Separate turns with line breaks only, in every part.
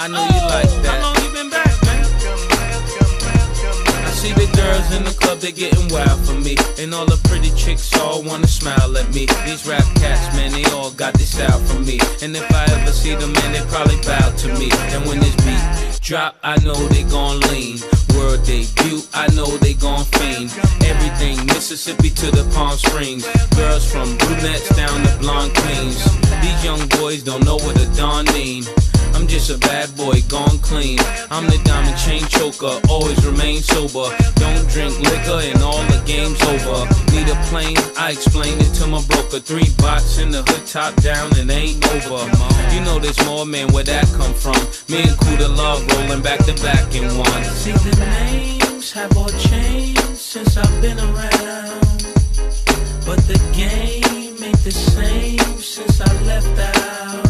I know you like that.
How long you been back, man?
I see the girls in the club, they getting wild for me. And all the pretty chicks all wanna smile at me. These rap cats, man, they all got this style for me. And if I ever see them, man, they probably bow to me. And when this beat drop, I know they gon' lean. World debut, I know they gon' fiend. Everything Mississippi to the Palm Springs. Girls from brunettes down to blonde queens. These young boys don't know what a dawn mean. I'm just a bad boy, gone clean. I'm the diamond chain choker, always remain sober. Don't drink liquor and all the game's over. Need a plane, I explained it to my broker. Three bots in the hood, top down, and ain't over. You know there's more, man, where that come from? Me and Cudda Love rolling back to back in one.
See the names have all changed since I've been around. But the game ain't the same since I left out.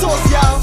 Sauce, y'all.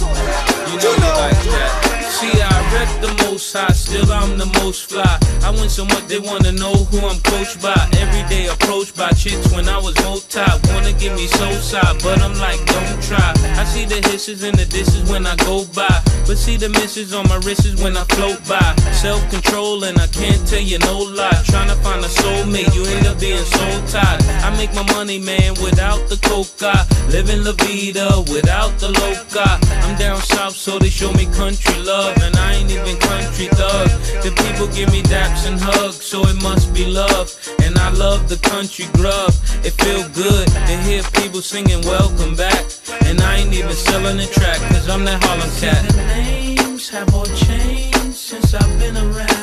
You know you like that. See, I rep the most high, still I'm the most fly. I win so much they wanna know who I'm coached by. Every day approached by chicks when I was multi. Wanna give me soul side, but I'm like, don't try. I see the hisses and the disses when I go by. But see the misses on my wrists when I float by. Self control and I can't tell you no lie. Trying to find a soulmate, you end up being soul tied. I make my money, man, without the coca. Living La Vida without the loca. I'm down south, so they show me country love. And I ain't even country thug. The people give me daps and hugs, so it must be love. And I love the country grub. It feel good to hear people singing welcome back. And I ain't even selling the track, cause I'm that Harlem cat.
The names have all changed since I've been around.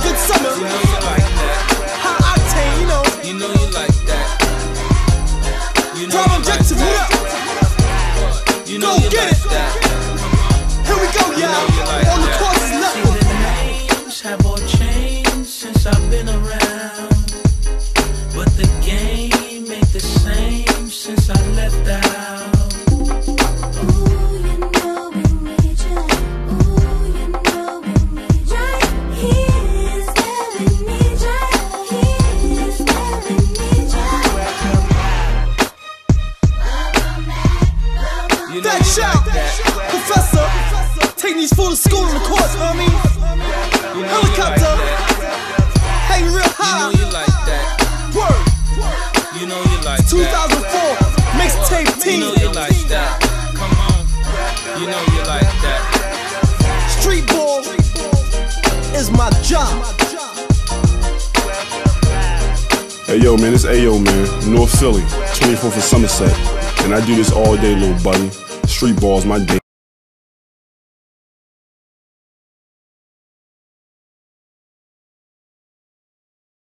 A good summer.
You know you like that.
High octane, you know.
You know you like that. You know You know That
shout,
like that.
Professor, taking these fools to school in the course, know what I mean?
You know you like
Helicopter.
that.
Hanging real
You know
high.
you like that.
Word.
You know you like that.
2004 mixtape
You
team.
know you like that. Come on. You know you like that.
Street ball is my job.
Hey yo, man, it's Ayo, man. North Philly, 24th of Somerset. And I do this all day, little buddy. Street ball's my game.